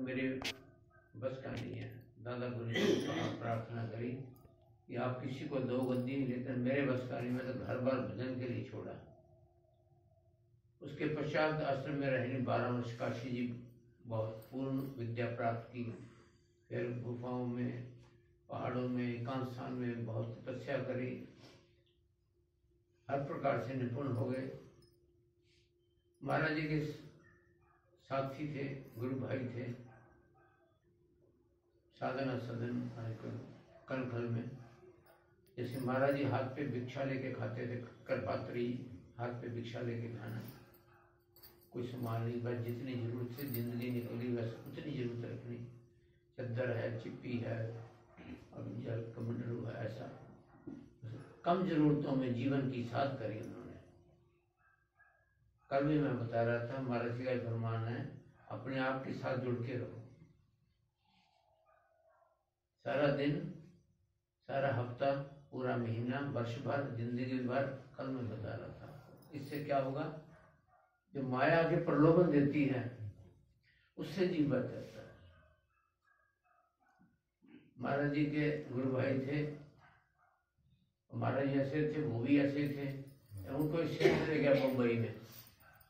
मेरे बस का नहीं है। दादा गुरु प्रार्थना करी कि आप किसी को दो गद्दी लेकिन मेरे बस का नहीं मैं तो घर बार भजन के लिए छोड़ा। उसके पश्चात आश्रम में रहने बारह वर्ष काशी जी बहुत पूर्ण विद्या प्राप्त की। फिर गुफाओं में, पहाड़ों में, एकांत स्थान में बहुत तपस्या करी। हर प्रकार से निपुण हो गए। महाराज जी के साथी थे, गुरु भाई थे। साधना सदन कनखल में। जैसे महाराज जी हाथ पे भिक्षा लेके खाते थे करपात्री हाथ पे भिक्षा लेके खाना। कोई सामान नहीं, बस जितनी ज़रूरत से ज़िंदगी निकली, बस उतनी ज़रूरत रखनी। चद्दर है, चिप्पी है, और जल कमंडलू है ऐसा। कम जरूरतों में जीवन की साध करी उन्होंने। कल भी मैं बता रहा था, महाराज जी का फरमान है, अपने आप के साथ जुड़ के रहो। सारा दिन, सारा हफ़्ता, पूरा महीना, वर्ष भर, ज़िंदगी भर कल मैं बता रहा था इससे क्या होगा? जो माया के प्रलोभन देती है, उससे जीव बच जाता है। महाराज जी के गुरु भाई थे, महाराज जी ऐसे थे, वो भी ऐसे थे। उनको क्षेत्र ले गया मुंबई में।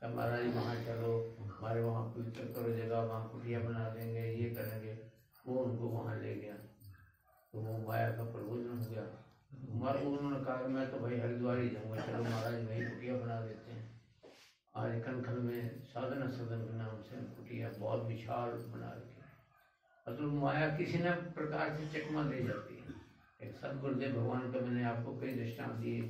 तब महाराज जी वहाँ चलो, हमारे वहाँ पवित्र करो जगह, वहाँ कुटिया बना देंगे, ये करेंगे, वो उनको वहाँ ले गया। तो वो माया का प्रबोधन हो गया। मर उन्होंने कहा, मैं तो भाई हरिद्वार ही जाऊँगा, चलो महाराज, वही कुटिया बना देते हैं। आज कनखल में साधना सदन के नाम से कुटिया बहुत विशाल बना रखी मतलब माया किसी न प्रकार से चकमा दे जाती है। एक सदगुरुदेव भगवान का मैंने आपको कई दृष्टांत दिए,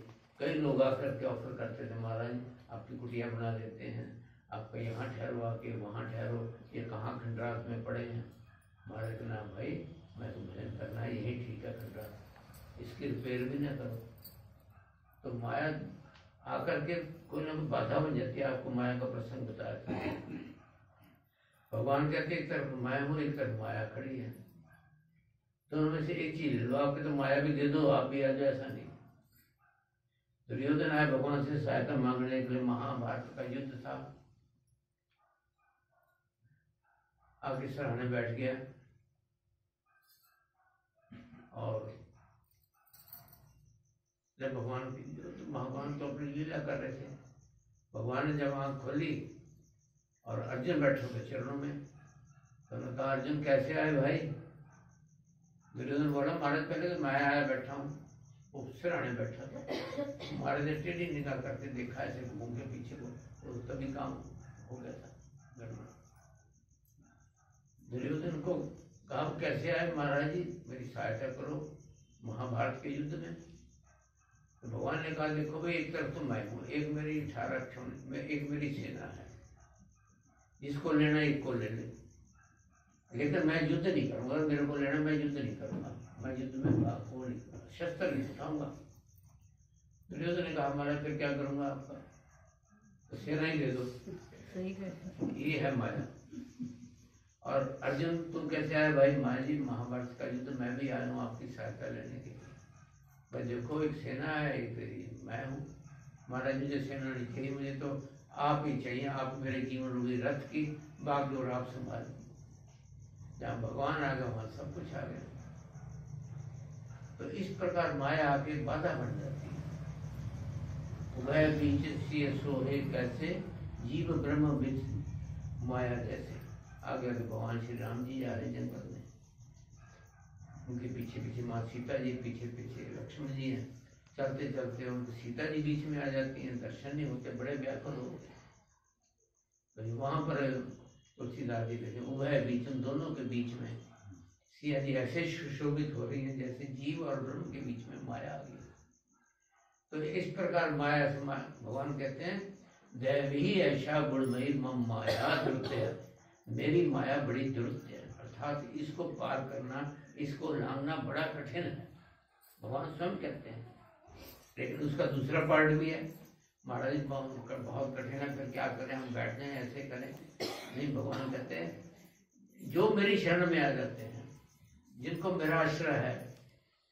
कई लोग आकर के ऑफ़र करते थे, महाराज, आपकी कुटिया बना देते हैं, आपका यहाँ ठहरो आके वहाँ ठहरो, ये कहाँ खंडरात में पड़े हैं? महाराज के नाम, भाई मैं तो भजन करना यही ठीक है खंडरात इसकी रिपेयर भी ना करो। तो माया आकर के कोई ना कोई बाधा बन जाती है, आपको माया का प्रसंग बताया था भगवान कहते एक तरफ़ माया हूँ एक तरफ़ माया खड़ी है। दोनों में से एक चीज़ ले लो, आपके तो माया भी दे दो, आप भी आ जाओ, ऐसा नहीं। दुर्योधन आए, भगवान से सहायता मांगने के लिए महाभारत का युद्ध था। आगे सराहने बैठ गया। और जब भगवान की भगवान तो अपनी लीला कर रहे थे। भगवान ने जब आँख खोली और अर्जुन बैठे थे चरणों में तो उन्होंने कहा, अर्जुन, कैसे आए भाई? दुर्योधन बोला, महाराज, पहले तो मैं आया बैठा हूँ। वो सिराने बैठा था। महाराज ने टेढ़ी निकाल करके देखा, ऐसे घूम के पीछे को तो तभी काम हो गया था। गड़बड़ दुर्योधन को कहा कैसे आए महाराज जी? मेरी सहायता करो। महाभारत के युद्ध में। तो भगवान ने कहा देखो भाई एक तरफ़ तो मैं हूँ एक मेरी अठारह क्षण में एक मेरी सेना है। जिसको लेना एक को ले ले। लेकिन मैं युद्ध नहीं करूँगा। मेरे को लेना मैं युद्ध नहीं करूँगा। मैं युद्ध में भाग वो नहीं करूँगा। शस्त्र नहीं उठाऊँगा। दुर्योधन ने कहा महाराज फिर क्या करूँगा आपका? तो सेना ही दे दो। ये है माया। और अर्जुन, तुम कैसे आए? भाई माया जी महाभारत का युद्ध, मैं भी आया हूँ आपकी सहायता लेने के लिए। भाई, देखो, एक सेना है, एक मैं हूँ। महाराज, मुझे सेना नहीं चाहिए, मुझे तो आप ही चाहिए। आप मेरे जीवन रूपी रथ की बागडोर आप संभालो। जहाँ भगवान आ गया वहाँ सब कुछ आ गया। तो इस प्रकार माया आके बाधा बन जाती है। वह बीच सोहे कैसे? जीव ब्रह्म बीच माया जैसे। आगे आगे भगवान श्री राम जी जा रहे जंगल में, उनके पीछे पीछे माँ सीता जी, पीछे पीछे लक्ष्मण जी हैं, चलते चलते उनको सीता जी बीच में आ जाती हैं, दर्शन नहीं होते, बड़े व्याकुल हो गए। तो वहाँ पर तुलसीदास जी वो है बीच, उन दोनों के बीच में। सिया जी ऐसे सुशोभित हो रही है जैसे जीव और ब्रह्म के बीच में माया आ गई तो इस प्रकार माया से भगवान कहते हैं, दैवी ऐसा गुणमयी, मम माया दुरुत है मेरी माया बड़ी दुरुस्त है। अर्थात इसको पार करना, इसको लांघना बड़ा कठिन है। भगवान स्वयं कहते हैं। लेकिन उसका दूसरा पार्ट भी है। महाराज, बहुत कठिन है, फिर क्या करें? हम बैठ जाएँ ऐसे करें। नहीं, भगवान कहते हैं, जो मेरी शरण में आ जाते हैं, जिनको मेरा आश्रय है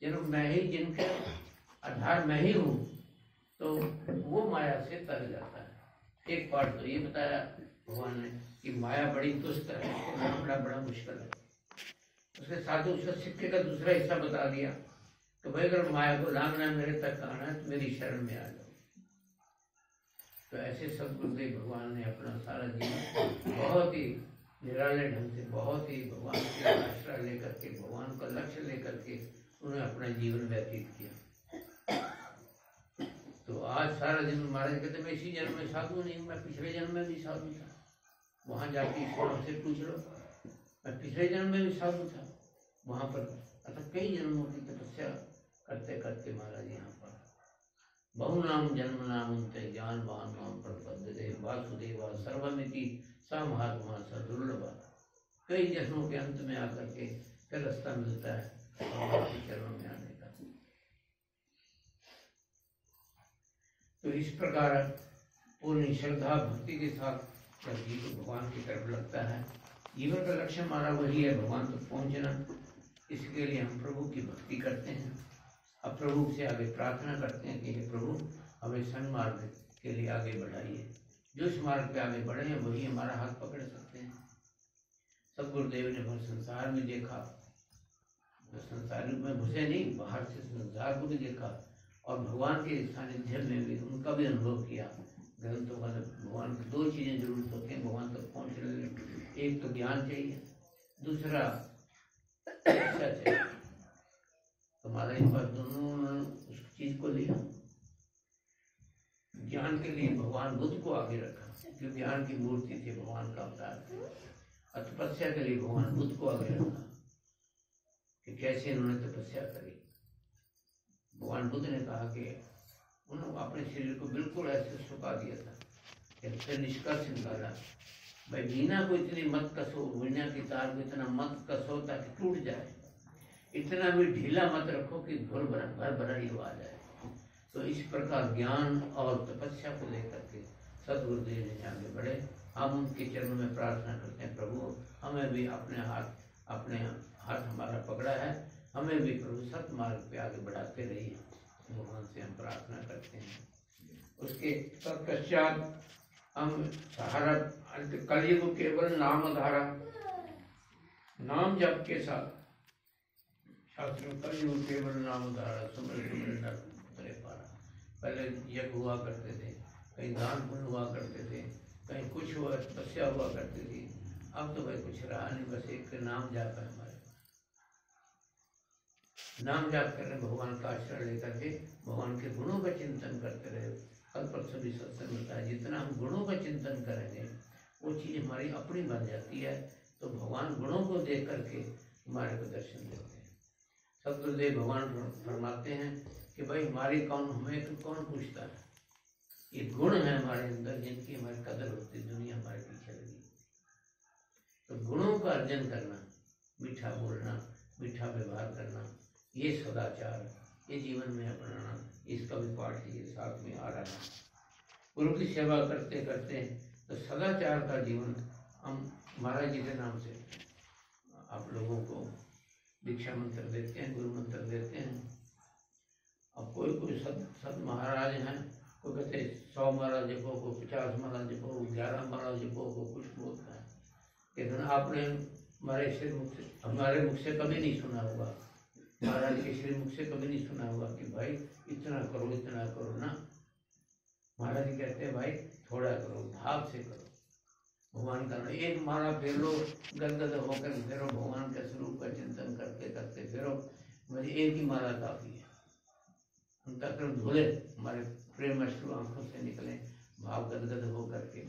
जिनको मैं ही, जिनके आधार मैं ही हूँ तो वो माया से तर जाता है। एक पार्ट तो ये बताया भगवान ने कि माया बड़ी दुष्ट है नापना बड़ा मुश्किल है। उसके साथ उसका सिक्के का दूसरा हिस्सा बता दिया तो भाई अगर माया को लांघना है, मेरे तक आना है तो मेरी शरण में आ जाओ। तो ऐसे सब गुरुदेव भगवान ने अपना सारा जीवन बहुत ही निराले ढंग से बहुत ही भगवान के आश्रय लेकर के भगवान का लक्ष्य लेकर के उन्होंने अपना जीवन व्यतीत किया। तो आज सारा दिन महाराज कहते मैं इसी जन्म में साधु नहीं मैं पिछले जन्म में भी साधु था। वहाँ जाके ईश्वर से पूछ लो। मैं पिछले जन्म में भी साधु था वहाँ पर। अतः कई जन्मों की तपस्या करते करते महाराज यहाँ पर बहु नाम जन्म नाम उनते ज्ञानवान नाम प्रपद्य वासुदेवा सर्वमिति सा महात्मा स दुर्लभ कई जन्मों के अंत में आकर के फिर रास्ता मिलता है चरणों में आने का। तो इस प्रकार पूर्ण श्रद्धा, भक्ति के साथ जब जीव भगवान की तरफ़ लगता है। जीवन का लक्ष्य हमारा वही है, भगवान तक तो पहुँचना। इसके लिए हम प्रभु की भक्ति करते हैं। अब प्रभु से आगे प्रार्थना करते हैं कि हे प्रभु, हमें सन्मार्ग के लिए आगे बढ़ाइए। जो इस मार्ग पे आगे बढ़े हैं, वही हमारा हाथ पकड़ सकते हैं। सब गुरुदेव ने बहुत संसार में देखा। तो संसार में घुसे नहीं, बाहर से संसार को भी देखा और भगवान के सानिध्य में भी उनका भी अनुभव किया। ग्रंथों का भगवान की दो चीज़ें ज़रूरत होती हैं, भगवान तक पहुँचने लिए एक तो ज्ञान चाहिए, दूसरा इच्छा चाहिए तो हमारा इन पर दोनों उस चीज़ को लिया ज्ञान के लिए भगवान बुद्ध को आगे रखा जो ज्ञान की मूर्ति थी, भगवान का अवतार थे। और तपस्या के लिए भगवान बुद्ध को आगे रखा, कि कैसे इन्होंने तपस्या करी। भगवान बुद्ध ने कहा कि उन्होंने अपने शरीर को बिल्कुल ऐसे सुखा दिया था फिर निष्कर्ष निकाला। भाई वीणा को इतनी मत कसो वीणा की तार को इतना मत कसो ताकि टूट जाए। इतना भी ढीला मत रखो कि भर भरा भर भरा ही आ जाए। तो इस प्रकार ज्ञान और तपस्या को लेकर के सदगुरुदेव जी आगे बढ़े। हम उनके चरणों में प्रार्थना करते हैं, प्रभु, हमें भी अपने हाथ अपने हाथ हमारा पकड़ा है। हमें भी प्रभु सत मार्ग पे आगे बढ़ाते रहिए। भगवान से हम प्रार्थना करते हैं। उसके तत्पश्चात हम सहारा कलयुग केवल नाम धारा, नाम जप के साथ शास्त्र कलयुग केवल नाम धारा सुमर पारा। पहले यज्ञ हुआ करते थे, कहीं दान पुण्य हुआ करते थे, कहीं कुछ हुआ, तपस्या हुआ करती थी। अब तो भाई कुछ रहा नहीं, बस एक नाम है हमारे नाम जाप कर रहे भगवान का आश्रय लेकर के भगवान के गुणों का चिंतन करते रहे। कल परसों भी सत्संग होता है जितना हम गुणों का चिंतन करेंगे, वो चीज़ हमारी अपनी बन जाती है। तो भगवान गुणों को देख करके हमारे को दर्शन देते हैं। सतगुरुदेव भगवान फरमाते हैं कि भाई, हमारे कौन, हमें तो कौन पूछता है? ये गुण है हमारे अंदर, जिनकी हमारी कदर होती दुनिया हमारे पीछे लगी तो गुणों का अर्जन करना, मीठा बोलना, मीठा व्यवहार करना ये सदाचार ये जीवन में अपनाना इसका भी पाठ ये साथ में आ रहा है। गुरु की सेवा करते करते तो सदाचार का जीवन हम महाराज जी के नाम से आप लोगों को दीक्षा मंत्र देते हैं, गुरु मंत्र देते हैं। अब कोई कोई सत सत महाराज हैं, कोई कहते सौ महाराज जपो को पचास माला जपो को ग्यारह माला जपो को कुछ बोलता है। लेकिन आपने हमारे श्री मुख से, हमारे मुख से कभी नहीं सुना होगा। महाराज के श्री मुख से कभी नहीं सुना होगा कि भाई इतना करो इतना करो ना। महाराज कहते हैं, भाई, थोड़ा करो, भाव से करो। भगवान का एक माला फेर लो गदगद होकर फेरो, भगवान के स्वरूप का चिंतन करते करते फेरो। मुझे एक ही माला काफ़ी है। अंतक्रम धुले, हमारे प्रेम अश्रु आँखों से निकले, भाव गदगद होकर के।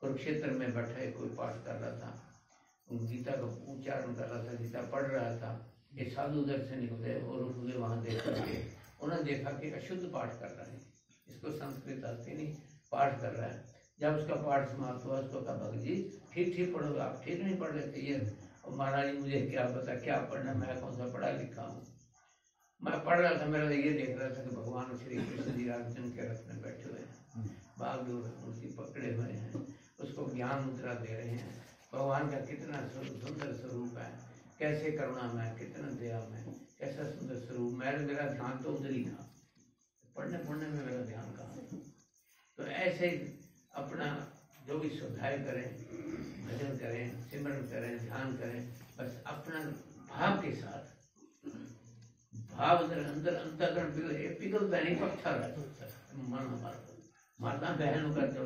कुरुक्षेत्र में बैठे, कोई पाठ कर रहा था। गीता का उच्चारण कर रहा था, गीता पढ़ रहा था। ये साधु उधर से निकले और रुके वहाँ देख करके, उन्होंने देखा कि अशुद्ध पाठ कर रहे हैं। इसको संस्कृत आती नहीं, पाठ कर रहा है। जब उसका पाठ समाप्त हुआ, उसको कहा, भगत जी, ठीक ठीक पढ़ो, आप ठीक नहीं पढ़ लेते ये? महाराज जी, मुझे क्या पता, क्या पढ़ना मैं कौन सा पढ़ा लिखा हूँ? मैं पढ़ रहा था, मेरा ये देख रहा था कि भगवान श्री कृष्ण जी अर्जुन के रथ में बैठे हुए हैं। बागडोर मूर्ति पकड़े हुए हैं। उसको ज्ञान मुद्रा दे रहे हैं। भगवान का कितना सुंदर स्वरूप है। कैसे करुणा में, कितना दया में, कैसा सुंदर स्वरूप, मेरा मेरा ध्यान तो उधर ही था। पढ़ने पढ़ने में मेरा ध्यान कहाँ तो ऐसे अपना जो भी सुधार करें, भजन करें, सिमरन करें, ध्यान करें, बस अपना भाव के साथ। भाव अंदर अंदर, अंतकरण पिघल पिघलता नहीं, पत्थर मन हमारा। माता बहनों का जो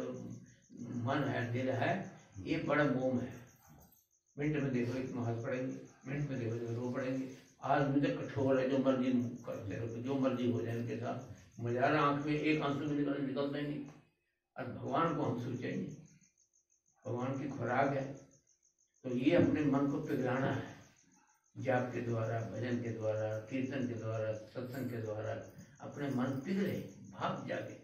मन है, दिल है, ये बड़ा मोम है। मिनट में देखो इतना हंस पड़ेंगे मिनट में देखो तो रो पड़ेंगे आज मुझे कठोर है, जो मर्ज़ी करते रहो, जो मर्ज़ी हो जाए इनके साथ। मजारा आँख में एक आँसू भी निकल निकलता ही नहीं। और भगवान को आँसू चाहिए। भगवान की खुराक है। तो ये अपने मन को पिघलाना है। जाप के द्वारा, भजन के द्वारा, कीर्तन के द्वारा, सत्संग के द्वारा अपने मन पिघले भाव जागे।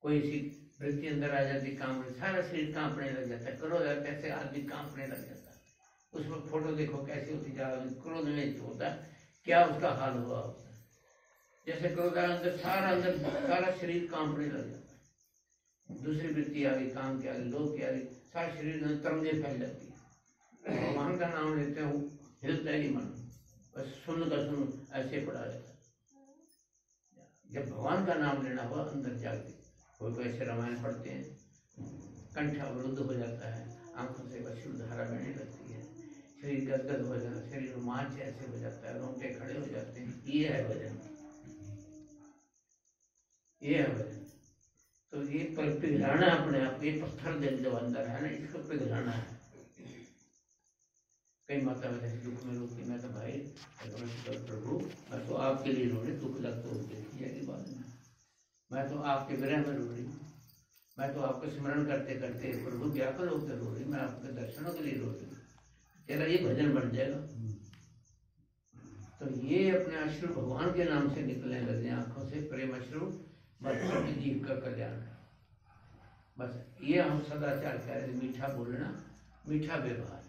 कोई सी वृत्ति अंदर आ जाती, काम सारा शरीर कांपने लग जाता है। क्रोध आता है ऐसे आदमी कांपने लग जाता है? उसमें फ़ोटो देखो कैसे होती जा क्रोध में होता क्या उसका हाल हुआ होता जैसे क्रोध अंदर सारा अंदर सारा शरीर कांपने लग जाता है। दूसरी वृत्ति आ गई, काम की गई लोभ की गई सारा शरीर में तरंगे फैल जाती है। भगवान का नाम लेते हैं हिलता नहीं मन, बस सुन का सुन, ऐसे पड़ा रहता जब भगवान का नाम लेना हुआ, अंदर जाके कोई कोई ऐसे रामायण पढ़ते हैं, कंठ अवरुद्ध हो जाता है, आँखों से बस शरीर गदगद हो है, शरीर रोमांच ऐसे हो जाता है, रोंगटे खड़े हो जाते हैं, ये है भजन ये है भजन तो ये पर पिघलाना अपने आप ये पत्थर दिल जो अंदर है ना, इसको पिघलाना है। कई माता बहन दुख में रोती मैं तो भाई प्रभु, मैं तो आपके लिए रो रही दुख लग तो लिए की बात नहीं। मैं तो आपके विरह में रो रही मैं तो आपको स्मरण करते करते प्रभु व्याकुल होकर रो रही मैं आपके दर्शनों के लिए रो रही तेरा ये भजन बन जाएगा। तो ये अपने अश्रु भगवान के नाम से निकलने लगे आँखों से, प्रेम अश्रु, बस जीव का कल्याण है। बस ये हम सदाचार कह रहे मीठा बोलना, मीठा व्यवहार।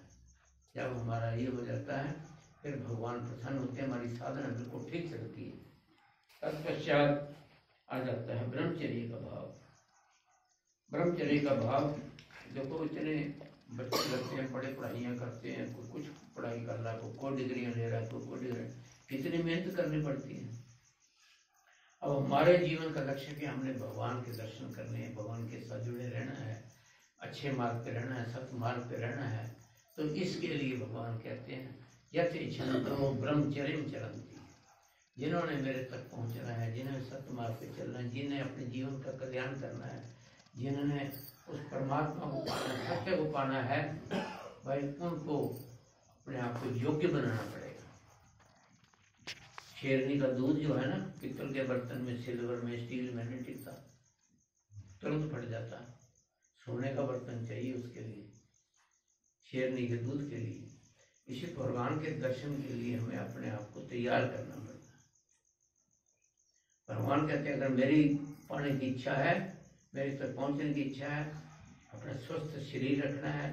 जब हमारा ये हो जाता है, फिर भगवान प्रसन्न होते हैं, हमारी साधना बिल्कुल ठीक चलती है। तत्पश्चात आ जाता है ब्रह्मचर्य का भाव। ब्रह्मचर्य का भाव, देखो इतने बच्चे लगते हैं, बड़े पढ़ाइयाँ करते हैं, कोई कुछ पढ़ाई कर रहा है, कोई कोई डिग्रियाँ ले रहा है, कोई कोई डिग्री कितनी मेहनत करनी पड़ती है। अब हमारे जीवन का लक्ष्य कि हमने भगवान के दर्शन करने हैं, भगवान के साथ जुड़े रहना है, अच्छे मार्ग पे रहना है, सत्य मार्ग पे रहना है तो इसके लिए भगवान कहते हैं यथे छंदो ब्रह्मचर्य चरंती जिन्होंने मेरे तक पहुँचना है, जिन्हें सत्य मार्ग पे चलना है, जिन्हें अपने जीवन का कल्याण करना है, जिन्होंने उस परमात्मा को पाना सत्य को पाना है, भाई उनको अपने आप को योग्य बनाना पड़ेगा। शेरनी का दूध जो है ना पित्तल के बर्तन में, सिल्वर में, स्टील में, नहीं टिकता। तुरंत फट जाता। है सोने का बर्तन चाहिए उसके लिए, शेरनी के दूध के लिए। इसी भगवान के दर्शन के लिए हमें अपने आप को तैयार करना पड़ता। है भगवान कहते हैं, अगर मेरी पाने की इच्छा है मेरी तक पहुँचने की इच्छा है, अपना स्वस्थ शरीर रखना है,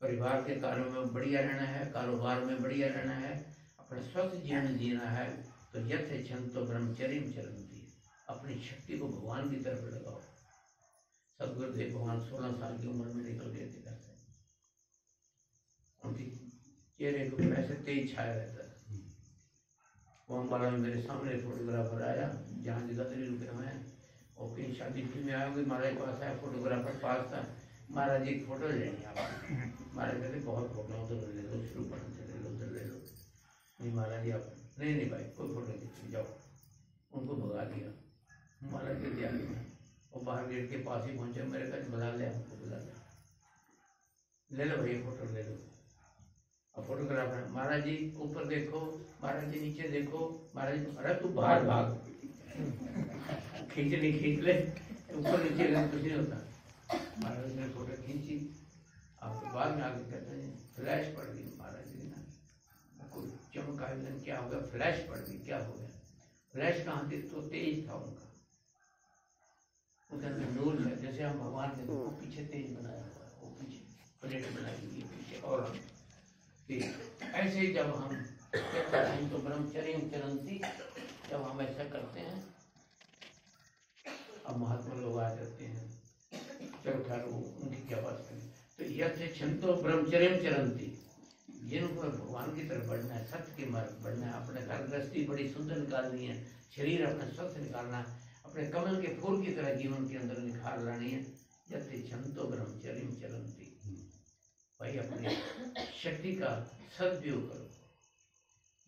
परिवार के कार्यों में बढ़िया रहना है, कारोबार में बढ़िया रहना है, अपना स्वस्थ जीवन जीना है तो यथ छंद तो ब्रह्मचर्य चलती अपनी शक्ति को भगवान की तरफ़ लगाओ। सदगुरुदेव भगवान सोलह साल की उम्र में निकल गए थे घर से। उनकी चेहरे के ऊपर ऐसे तेज छाया रहता था। वो अम्बाला में मेरे सामने फोटोग्राफर आया, जहाँ जगदरी रुके हुए हैं। और कहीं शादी में आया महाराज पास आया फोटोग्राफर पास था। महाराज जी फ़ोटो लेनी आप महाराज कहते, बहुत फ़ोटो उधर ले लो, शुरू पर ले लो, उधर ले लो। नहीं, महाराज, आप नहीं नहीं भाई, कोई फ़ोटो खींची जाओ। उनको भगा दिया। महाराज के दिया वो बाहर गेट के पास ही पहुँचे, मेरे पास बुला ले, हमको बुला ले। ले लो भाई फ़ोटो ले लो। अब फोटोग्राफर महाराज जी, ऊपर देखो, महाराज जी नीचे देखो, महाराज अरे तू बाहर भाग। खींच नहीं खींच ले। ऊपर नीचे ले कुछ नहीं होता। महाराज ने फ़ोटो खींची। आपके बाद में आगे कहते हैं फ्लैश पड़ गई। महाराज जी ने कोई चमका क्या हो गया? फ्लैश पड़ गई, क्या हो गया? फ्लैश कहाँ थी? तो तेज था उनका। उसके अंदर नूर है जैसे हम भगवान के वो पीछे तेज बनाया हुआ वो पीछे, प्लेट बनाई हुई पीछे, और तेज। ऐसे जब हम हम तो ब्रह्मचर्य चरंती, जब हम ऐसा करते हैं अब महात्मा लोग आ जाते हैं। चौथा लोग उनकी क्या बात करें? तो यह थे छंतो ब्रह्मचर्य चरंती जिनको भगवान की तरफ़ बढ़ना है, सत्य के मार्ग बढ़ना है। अपने घर गृहस्थी बड़ी सुंदर निकालनी है। शरीर अपना स्वस्थ निकालना अपने कमल के फूल की तरह जीवन के अंदर निखार लानी है। यति छंतो ब्रह्मचर्य चलंती भाई, अपनी शक्ति का सदुपयोग करो।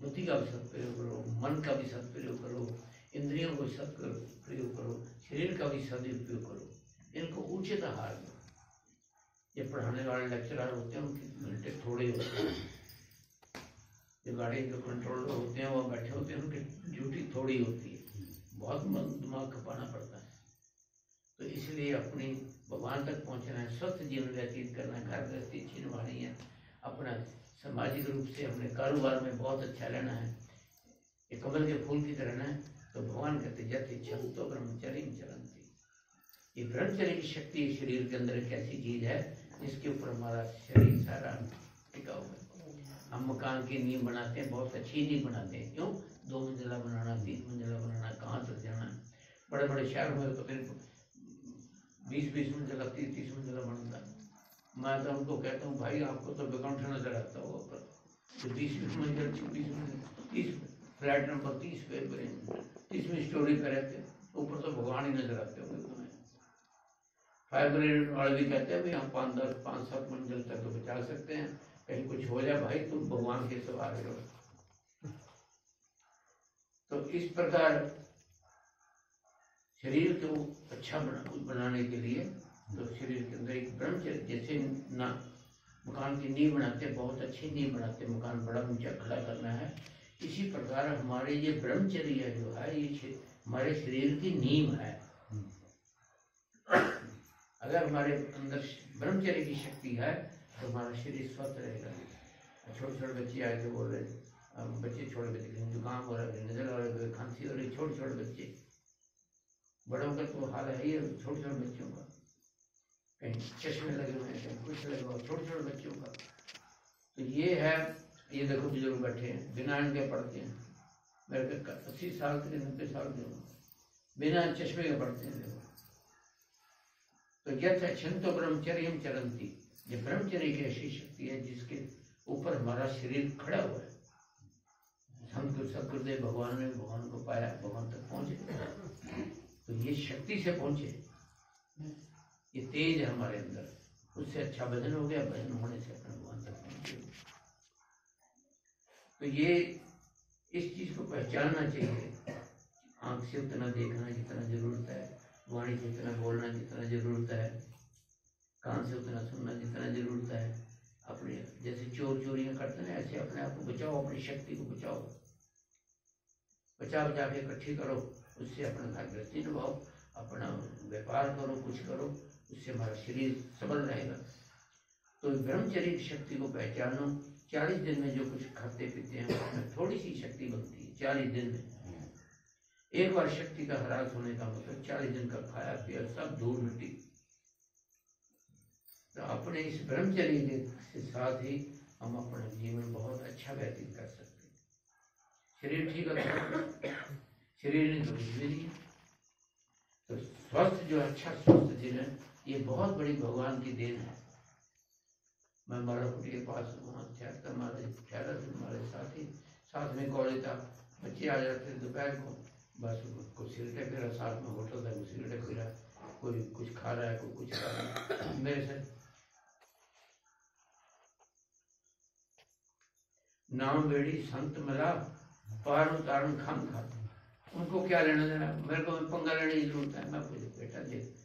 बुद्धि का भी सदुपयोग करो। मन का भी सदुपयोग करो। इंद्रियों को सदुपयोग करो शरीर का भी सदुपयोग करो। इनको उचित आहार दो। ये पढ़ाने वाले लेक्चरर होते हैं, उनके घंटे थोड़े होते हैं। जो गाड़ी जो कंट्रोलर होते हैं, वो बैठे होते हैं, उनकी ड्यूटी थोड़ी होती है। बहुत मन दिमाग खपाना पड़ता है। तो इसलिए अपनी भगवान तक पहुँचना है, स्वस्थ जीवन व्यतीत करना है, घर गृहस्थी निभानी है। अपना सामाजिक रूप से, अपने कारोबार में बहुत अच्छा रहना है। ये कमल के फूल की तरह है। तो भगवान कहते जति छंतो ब्रह्मचर्य चलंती ये ब्रह्मचर्य की शक्ति शरीर के अंदर एक ऐसी चीज़ है, जिसके ऊपर हमारा शरीर सारा टिका हुआ है। हम मकान की नींव बनाते हैं, बहुत अच्छी नींव बनाते हैं। क्यों? दो मंजिला बनाना, तीन मंजिला बनाना, कहाँ तक जाना? बड़े बड़े शहरों में तो फिर बीस बीस मंजिला तीस तीस मंजिला बनता मैं तो उनको कहता हूँ, भाई, आपको तो बेकाउंट नज़र आता होगा ऊपर। तो बीस बीस मंजिल छब्बीस मंजिल, तीस फ्लैट नंबर तीस पे तीसवीं स्टोरी पे रहते ऊपर तो भगवान ही नज़र आते होंगे तुम्हें। फायर ब्रिगेड वाले भी कहते हैं भाई हम पाँच दस पाँच सात मंजिल तक तो बचा सकते हैं। कहीं कुछ हो जाए भाई तुम भगवान के सवार हो। तो इस प्रकार शरीर को अच्छा बना, बनाने के लिए तो शरीर के अंदर एक ब्रह्मचर्य जैसे ना मकान की नींव बनाते बहुत अच्छी नींव बनाते मकान बड़ा ऊँचा खड़ा करना है। इसी प्रकार हमारे ये ब्रह्मचर्य जो है, ये हमारे शरीर की नींव है। अगर हमारे अंदर ब्रह्मचर्य की शक्ति है तो हमारा शरीर स्वस्थ रहेगा। छोटे छोटे बच्चे आए थे बोल रहे बच्चे छोटे बच्चे कहीं जुकाम हो रहा है नज़र हो रहा है खांसी हो रही छोटे छोटे बच्चे। बड़ों का तो हाल है ही छोटे छोटे बच्चों का। कहीं चश्मे लगे हुए हैं, कहीं कुछ लगे हुआ छोटे छोटे बच्चों का। तो ये है ये देखो बुज़ुर्ग बैठे हैं, बिना इनके पढ़ते हैं, मेरे को अस्सी साल के नब्बे साल के बिना चश्मे के पढ़ते हैं देखो। तो यथ छंतो ब्रह्मचर्य चरंती ये ब्रह्मचर्य की ऐसी शक्ति है जिसके ऊपर हमारा शरीर खड़ा हुआ है। संत सतगुरुदेव भगवान ने भगवान को पाया, भगवान तक पहुँचे। तो ये शक्ति से पहुँचे। ये तेज है हमारे अंदर। उससे अच्छा भजन हो गया, भजन होने से अपने तो ये इस चीज़ को पहचानना चाहिए आँख से उतना देखना जितना ज़रूरत है, वाणी से उतना बोलना जितना ज़रूरत है, कान से उतना सुनना जितना ज़रूरत है, अपने जैसे चोर चोरियाँ करते हैं ऐसे अपने आप को बचाओ, अपनी शक्ति को बचाओ। बचा बचा के इकट्ठी करो, उससे अपना गृहस्थी निभाओ, अपना व्यापार करो, कुछ करो, उससे हमारा शरीर सबल रहेगा। तो ब्रह्मचर्य शक्ति को पहचानो चालीस दिन में जो कुछ खाते पीते हैं उसमें थोड़ी सी शक्ति बनती है चालीस दिन में। एक बार शक्ति का ह्रास होने का मतलब चालीस दिन का खाया पिया सब धूल मिट्टी तो अपने इस ब्रह्मचर्य के साथ ही हम अपना जीवन बहुत अच्छा व्यतीत कर सकते हैं। शरीर ठीक है? शरीर ने भी नहीं तो स्वस्थ जो अच्छा स्वस्थ जीवन ये बहुत बड़ी भगवान की देन है। मैं मारापुटी के पास वहाँ ठहरता हमारे ठहरा थे हमारे साथी, साथ में कॉलेज था। बच्चे आ जाते दोपहर को। बस कुछ सिगरेटें फिरा साथ में होटल था, कुछ सिगरेटें फिरा कोई कुछ खा रहा है, कोई कुछ खा रहा है। मेरे से नाम बेड़ी संत मिला पार उतारण खाम खा उनको क्या लेना देना? मेरे को पंगा लेने की ज़रूरत है। मैं पूछे, बेटा देख